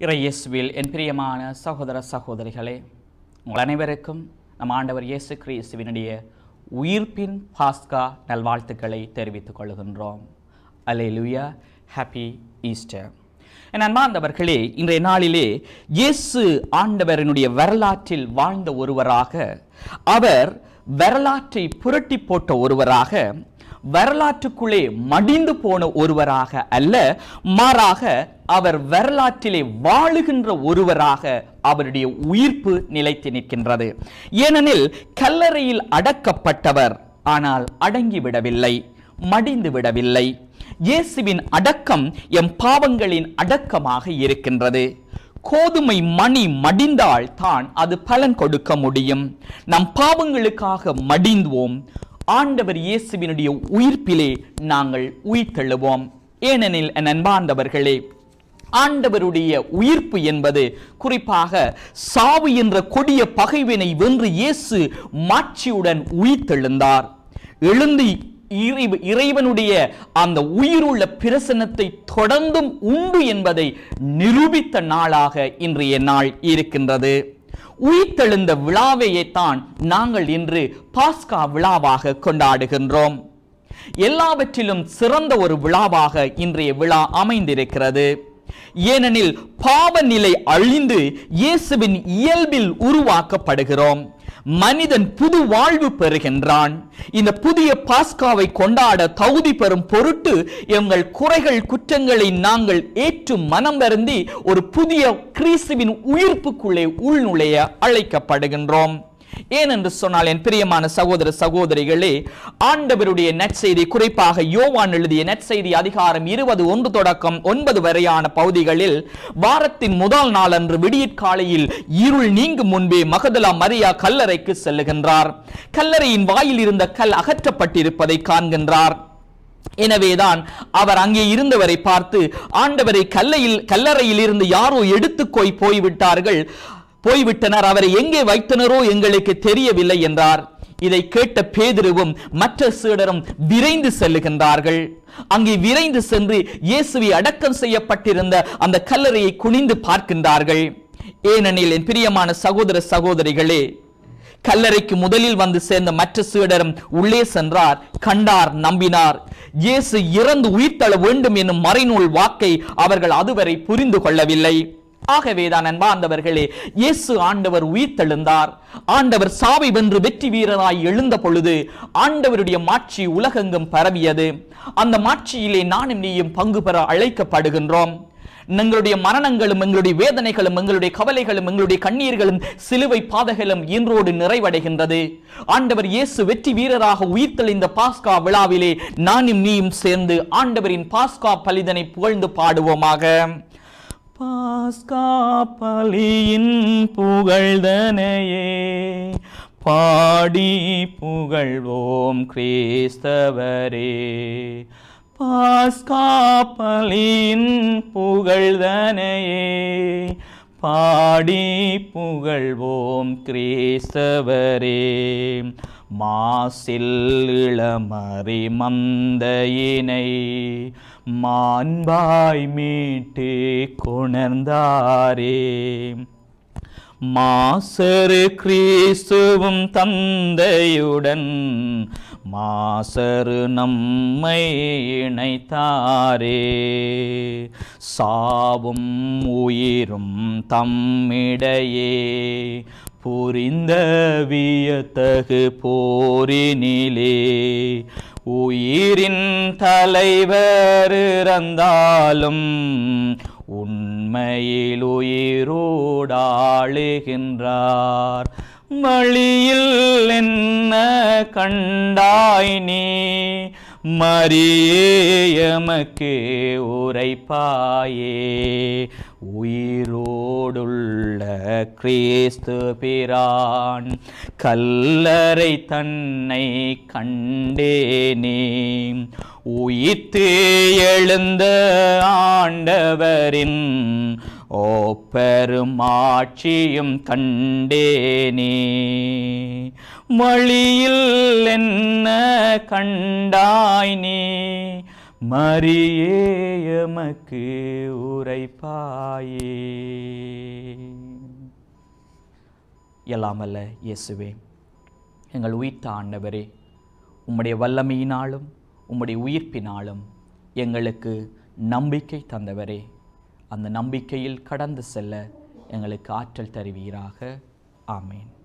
இறையேசுவில் என் பிரியமான சகோதர சகோதரிகளே உங்கள் அனைவருக்கும் நம் ஆண்டவர் இயேசு கிறிஸ்துவினுடைய உயிர்ப்பின் பாஸ்கா நல்வாழ்த்துக்களை தெரிவித்துக் கொள்கின்றோம். அல்லேலூயா. ஹாப்பி ஈஸ்டர் என் அன்பார்ந்தவர்களே இன்றைய நாளிலே இயேசு ஆண்டவரினுடைய வரலாற்றில் வாழ்ந்த ஒருவராக அவர் வரலாற்றை புரட்டி போட்ட ஒருவராக வரலாற்றுக்குள்ளே மடிந்து போன ஒருவராக அல்ல மாறாக அவர் வரலாற்றிலே வாழுகின்ற ஒருவராக அவருடைய உயிர்ப்பு நிலைத்து நிற்கின்றது. ஏனெனில் கல்லறையில் அடக்கப்பட்டவர் ஆனால் அடங்கி விடவில்லை மடிந்து விடவில்லை. இயேசுவின் அடக்கம் எம் பாவங்களின் அடக்கமாக இருக்கின்றது. கோதுமை மணி மடிந்தால் தான் அது பலன் கொடுக்க முடியும். நம் பாவங்களுக்காக மடிந்துவோம். ஆண்டவர் இயேசுவினுடைய உயிர்ப்பிலே நாங்கள் உயிர்த்தெழுவோம். ஏனெனில் என் அன்பார்ந்தவர்களே ஆண்டவருடைய உயிர்ப்பு என்பது குறிப்பாக சாவு என்ற கொடிய பகைவினை வென்று இயேசு மாட்சியுடன் உயிர்த்தெழுந்தார். எழுந்து இறைவனுடைய அந்த உயிருள்ள பிரசன்னத்தை தொடர்ந்தும் உண்டு என்பதை நிரூபித்த நாளாக இன்றைய நாள் இருக்கின்றது. உயிர்த்தெழுந்த விழாவையைத்தான் நாங்கள் இன்று பாஸ்கா விழாவாக கொண்டாடுகின்றோம். எல்லாவற்றிலும் சிறந்த ஒரு விழாவாக இன்றைய விழா அமைந்திருக்கிறது. ஏனெனில் பாவ நிலை அழிந்து இயேசுவின் இயல்பில் உருவாக்கப்படுகிறோம். மனிதன் புது வாழ்வு பெறுகின்றான். இந்த புதிய பாஸ்காவை கொண்டாட தகுதி பெறும் பொருட்டு எங்கள் குறைகள் குற்றங்களை நாங்கள் ஏற்று மனம் வருந்தி ஒரு புதிய கிறிஸ்துவின் உயிர்ப்புக்குள்ளே உள்நுழைய அழைக்கப்படுகின்றோம். ஏனென்று சொன்னால் என் பிரியமான சகோதர சகோதரிகளே ஆண்டவருடைய நற்செய்தி குறிப்பாக யோவான் எழுதிய நற்செய்தி அதிகாரம் இருபது ஒன்று தொடக்கம் ஒன்பது வரையான பகுதிகளில் வாரத்தின் முதல் நாள் அன்று விடியற்காலையில் இருள் நீங்கும் முன்பே மகதலா மரியா கல்லறைக்கு செல்லுகின்றார். கல்லறையின் வாயில் இருந்த கல் அகற்றப்பட்டிருப்பதை காண்கின்றார். எனவேதான் அவர் அங்கே இருந்தவரை பார்த்து ஆண்டவரை கல்லையில் கல்லறையில் இருந்து யாரோ எடுத்துக்கோய் போய்விட்டார்கள். போய்விட்டனர். அவரை எங்கே வைத்தனரோ எங்களுக்கு தெரியவில்லை என்றார். இதை கேட்ட பேதிருவும் மற்ற சீடரும் விரைந்து செல்லுகின்றார்கள். அங்கே விரைந்து சென்று இயேசுவை அடக்கம் செய்யப்பட்டிருந்த அந்த கல்லறையை குனிந்து பார்க்கின்றார்கள். ஏனெனில் என் பிரியமான சகோதர சகோதரிகளே கல்லறைக்கு முதலில் வந்து சேர்ந்த மற்ற சீடரும் உள்ளே சென்றார் கண்டார் நம்பினார். இயேசு இறந்து உயிர்த்தள வேண்டும் என்னும் மறைநூல் வாக்கை அவர்கள் அதுவரை புரிந்து கொள்ளவில்லை. ஆகவேதான் அன்பார்ந்தவர்களே இயேசு ஆண்டவர் உயிர்த்தெழுந்தார். ஆண்டவர் சாவை வென்று வெற்றி வீரராய் எழுந்த பொழுது ஆண்டவருடைய மாட்சி உலகெங்கும் பரவியது. அந்த மாட்சியிலே நானும் நீயும் பங்கு பெற அழைக்கப்படுகின்றோம். எங்களுடைய மரணங்களும் எங்களுடைய வேதனைகளும் எங்களுடைய கவலைகளும் எங்களுடைய கண்ணீர்களும் சிலுவை பாதைகளும் இன்றோடு நிறைவடைகின்றது. ஆண்டவர் இயேசு வெற்றி வீரராக உயிர்த்தெளிந்த பாஸ்கா விழாவிலே நானும் நீயும் சேர்ந்து ஆண்டவரின் பாஸ்கா பலிதனை புகழ்ந்து பாடுவோமாக. பாஸ்கா பலியின் புகழ்தனையே. பாடி புகழ்வோம் கிறிஸ்தவரே. பாஸ்கா பலியின் புகழ்தனையே. பாடி புகழ்வோம் கிறிஸ்தவரே. மாசில் இளமறி மந்தையினை மாண்பாய் மீட்டு கொணர்ந்தாரே. மாசரு கிறிஸ்துவும் தந்தையுடன் மாசரு நம்மை இணைத்தாரே. சாவும் உயிரும் தம்மிடையே. புரிந்த வியத்தகு போரினிலே உயிரின் தலைவர் இறந்தாலும் உண்மையில் உயிரோடாளுகின்றார். மழியில் என்ன கண்டாய் நீ? மரியே எமக்கு உரைப்பாயே. உயிரோடுள்ள கிறிஸ்து பிரான் கல்லறை தன்னை கண்டேனே. உயித்து எழுந்த ஆண்டவரின் ஓ பெருமாட்சியும் கண்டேனே. மொழியில் என்ன கண்டாய் நீ? மரியே எமக்கு உரைப்பாயே. எல்லாமல்ல இயேசுவே எங்கள் உயிர்த்த ஆண்டவரே உம்முடைய வல்லமையினாலும் உம்முடைய உயிர்ப்பினாலும் எங்களுக்கு நம்பிக்கை தந்தவரே. அந்த நம்பிக்கையில் கடந்து செல்ல எங்களுக்கு ஆற்றல் தருவீராக. ஆமேன்.